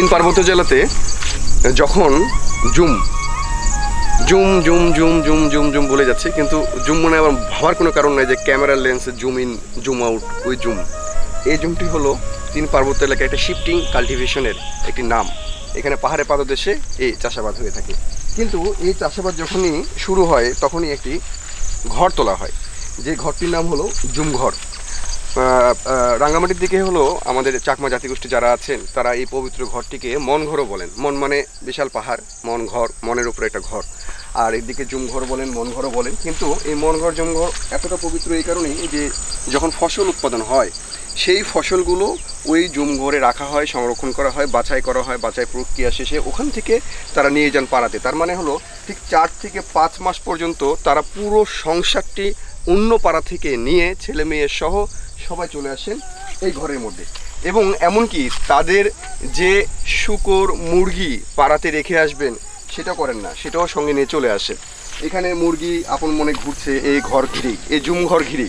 তিন পার্বত্য জেলাতে যখন জুম জুম জুম জুম জুম জুম জুম বলে যাচ্ছে, কিন্তু জুম মনে আবার ভাবার কোনো কারণ নাই যে ক্যামেরার lens zoom in, zoom out ওই জুম। এই জুমটি হলো তিন পার্বত্য এলাকায় একটা শিফটিং কাল্টিভেশনের একটি নাম। এখানে পাহাড়ে পাদদেশে এই চাষাবাদ হয়ে থাকে। কিন্তু এই চাষাবাদ যখনই শুরু হয়, তখনই একটি ঘর তোলা হয়। যে ঘরটির নাম হলো জুমঘর। রাঙ্গামাটির দিকে হলো আমাদের চাকমা জাতিগোষ্ঠী যারা আছেন, তারা এই পবিত্র ঘরটিকে মন ঘরও বলেন। মন মানে বিশাল পাহাড়, মন ঘর, মনের উপরে একটা ঘর। আর এদিকে জুমঘর বলেন, মনঘরও বলেন, কিন্তু এই মনঘর, জুমঘর এতটা পবিত্র এই কারণেই যে যখন ফসল উৎপাদন হয়, সেই ফসলগুলো ওই জুমঘরে রাখা হয়, সংরক্ষণ করা হয়, বাছাই করা হয়, বাছাই প্রক্রিয়া শেষে ওখান থেকে তারা নিয়ে যান পাড়াতে। তার মানে হলো, ঠিক চার থেকে পাঁচ মাস পর্যন্ত তারা পুরো সংসারটি অন্য পাড়া থেকে নিয়ে ছেলে মেয়ে সহ সবাই চলে আসেন এই ঘরের মধ্যে। এবং এমনকি তাদের যে শুকর মুরগি পাড়াতে রেখে আসবেন সেটা করেন না, সেটাও সঙ্গে নিয়ে চলে আসে এখানে মুরগি আপন মনে ঘুরছে, এই ঘর ঘিরি, এই জুম ঘর ঘিরি।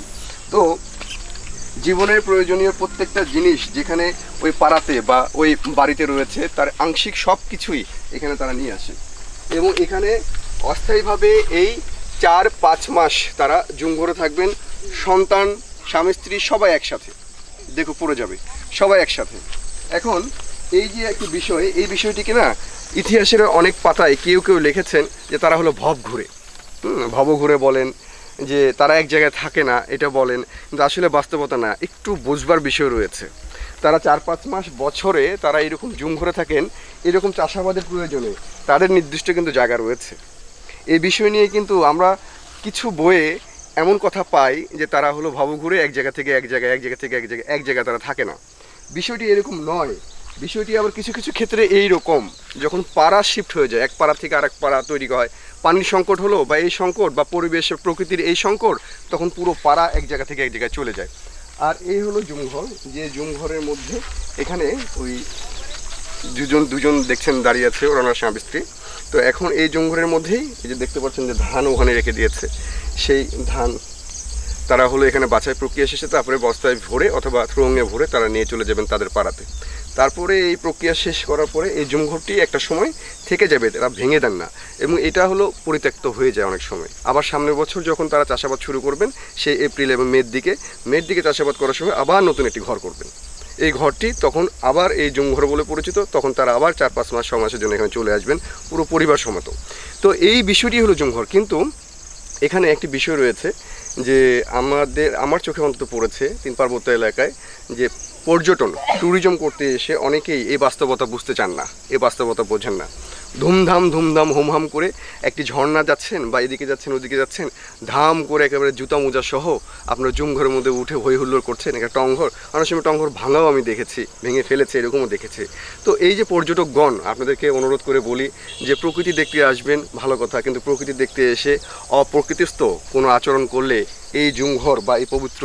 তো জীবনের প্রয়োজনীয় প্রত্যেকটা জিনিস যেখানে ওই পাড়াতে বা ওই বাড়িতে রয়েছে, তার আংশিক সব কিছুই এখানে তারা নিয়ে আসে। এবং এখানে অস্থায়ীভাবে এই চার পাঁচ মাস তারা জুমঘরে থাকবেন। সন্তান, স্বামী, স্ত্রী সবাই একসাথে। দেখো পড়ে যাবে। সবাই একসাথে। এখন এই যে একটি বিষয়, এই বিষয়টিকে না ইতিহাসের অনেক পাতায় কেউ কেউ লিখেছেন যে তারা হলো ভব ঘুরে। ভব ঘুরে বলেন যে তারা এক জায়গায় থাকে না, এটা বলেন, কিন্তু আসলে বাস্তবতা না, একটু বুঝবার বিষয় রয়েছে। তারা চার পাঁচ মাস বছরে তারা এরকম জুম ঘুরে থাকেন, এরকম চাষাবাদের প্রয়োজনে। তাদের নির্দিষ্ট কিন্তু জায়গা রয়েছে। এই বিষয় নিয়ে কিন্তু আমরা কিছু বইয়ে এমন কথা পাই যে তারা হলো ভব ঘুরে এক জায়গা থেকে এক জায়গায়, এক জায়গা থেকে এক জায়গায় এক জায়গায় তারা থাকে না। বিষয়টি এরকম নয়। বিষয়টি আবার কিছু কিছু ক্ষেত্রে এই রকম যখন পাড়া শিফট হয়ে যায়, এক পাড়া থেকে আরেক পাড়া তৈরি হয়, পানির সংকট হলো বা এই সংকট বা পরিবেশের প্রকৃতির এই সংকট, তখন পুরো পাড়া এক জায়গা থেকে এক জায়গায় চলে যায়। আর এই হলো জুমঘর, যে জুমঘরের মধ্যে এখানে ওই দুজন দুজন দেখছেন দাঁড়িয়ে আছে ওনার স্বামী স্ত্রী। তো এখন এই জঙ্গলের মধ্যেই এই যে দেখতে পাচ্ছেন যে ধান ওখানে রেখে দিয়েছে, সেই ধান তারা হলো এখানে বাছাই প্রক্রিয়া শেষে তারপরে বস্তায় ভরে অথবা থ্রোঙে ভরে তারা নিয়ে চলে যাবেন তাদের পাড়াতে। তারপরে এই প্রক্রিয়া শেষ করার পরে এই জুমঘরটি একটা সময় থেকে যাবে, তারা ভেঙে দেন না। এবং এটা হলো পরিত্যক্ত হয়ে যায় অনেক সময়। আবার সামনের বছর যখন তারা চাষাবাদ শুরু করবেন, সেই এপ্রিল এবং মের দিকে মের দিকে চাষাবাদ করার সময় আবার নতুন একটি ঘর করবেন। এই ঘরটি তখন আবার এই জুমঘর বলে পরিচিত, তখন তারা আবার চার পাঁচ মাস, ছ মাসের জন্য এখানে চলে আসবেন, পুরো পরিবার সমেত। তো এই বিষয়টি হলো জুমঘর। কিন্তু এখানে একটি বিষয় রয়েছে যে আমাদের, আমার চোখে অন্তত পড়েছে তিন পার্বত্য এলাকায় যে পর্যটন ট্যুরিজম করতে এসে অনেকেই এই বাস্তবতা বুঝতে চান না, এই বাস্তবতা বোঝেন না। ধুমধাম ধুমধাম, হোমহাম করে একটি ঝর্ণা যাচ্ছেন বা এদিকে যাচ্ছেন, ওদিকে যাচ্ছেন, ধাম করে একেবারে জুতা মোজা সহ আপনার জুম ঘরের মধ্যে উঠে হই হুল্লোড় করছেন একটা টংঘর। অনেক সময় টংঘর ভাঙাও আমি দেখেছি, ভেঙে ফেলেছে, এরকমও দেখেছি। তো এই যে পর্যটকগণ, আপনাদেরকে অনুরোধ করে বলি যে প্রকৃতি দেখতে আসবেন, ভালো কথা, কিন্তু প্রকৃতি দেখতে এসে অপ্রকৃতিস্থ কোনো আচরণ করলে এই জুমঘর বা এই পবিত্র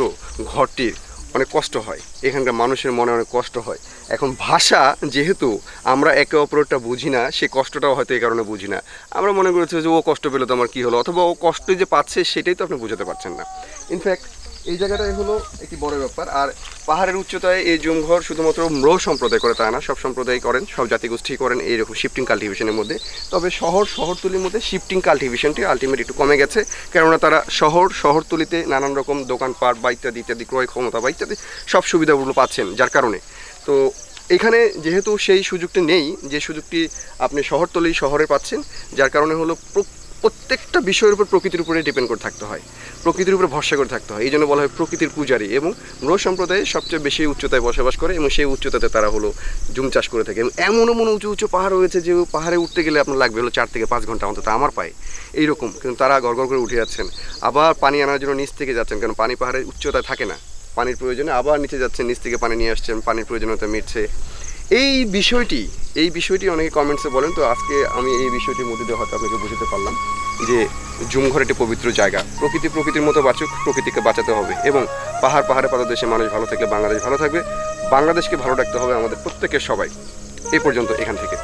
ঘরটির অনেক কষ্ট হয়। এখানকার মানুষের মনে অনেক কষ্ট হয়। এখন ভাষা যেহেতু আমরা একে অপরটা বুঝি না, সে কষ্টটাও হয়তো এই কারণে বুঝি না। আমরা মনে করেছি যে ও কষ্ট পেলে তো আমার কী হলো? অথবা ও কষ্ট যে পাচ্ছে সেটাই তো আপনি বুঝাতে পারছেন না। ইনফ্যাক্ট এই জায়গাটাই হলো একটি বড় ব্যাপার। আর পাহাড়ের উচ্চতায় এই জুমঘর শুধুমাত্র ম্রো সম্প্রদায় করে তা না, সব সম্প্রদায় করেন, সব জাতিগোষ্ঠী করেন এইরকম শিফটিং কাল্টিভেশনের মধ্যে। তবে শহর, শহরতলির মধ্যে শিফটিং কাল্টিভেশনটি আলটিমেট একটু কমে গেছে, কেননা তারা শহর, শহরতলিতে নানান রকম দোকানপাট বা ইত্যাদি ইত্যাদি, ক্রয় ক্ষমতা বা ইত্যাদি সব সুবিধাগুলো পাচ্ছেন, যার কারণে। তো এখানে যেহেতু সেই সুযোগটি নেই, যে সুযোগটি আপনি শহরতলি শহরে পাচ্ছেন, যার কারণে হলো প্রত্যেকটা বিষয়ের উপর প্রকৃতির উপরে ডিপেন্ড করে থাকতে হয়। প্রকৃতির উপরে ভরসা করে থাকতে হয়। এই জন্য বলা হয় প্রকৃতির পূজারী এবং মৃ সম্প্রদায়ে সবচেয়ে বেশি উচ্চতায় বসবাস করে এবং সেই উচ্চতাতে তারা হলো জুম চাষ করে থাকে। এবং এমন এমন উঁচু উঁচু পাহাড় রয়েছে যে পাহাড়ে উঠতে গেলে আপনার লাগবে হলো চার থেকে পাঁচ ঘণ্টা অন্তত আমার পায়ে। এইরকম। কিন্তু তারা গড়গড় করে উঠে যাচ্ছেন। আবার পানি আনার জন্য নিচ থেকে যাচ্ছেন কারণ পানি পাহাড়ের উচ্চতায় থাকে না। পানির প্রয়োজনে আবার নিচে যাচ্ছেন, নিচ থেকে পানি নিয়ে আসছেন, পানির প্রয়োজনীয়তা মিটছে। এই বিষয়টি এই বিষয়টি অনেকে কমেন্টসে বলেন, তো আজকে আমি এই বিষয়টির মধ্যে দিয়ে হয়তো আপনাকে বুঝতে পারলাম যে জুমঘর একটি পবিত্র জায়গা। প্রকৃতি প্রকৃতির মতো বাঁচুক, প্রকৃতিকে বাঁচাতে হবে এবং পাহাড় পাহাড়ে পাতা দেশে মানুষ ভালো থাকলে বাংলাদেশ ভালো থাকবে। বাংলাদেশকে ভালো রাখতে হবে আমাদের প্রত্যেকের সবাই। এ পর্যন্ত এখান থেকে।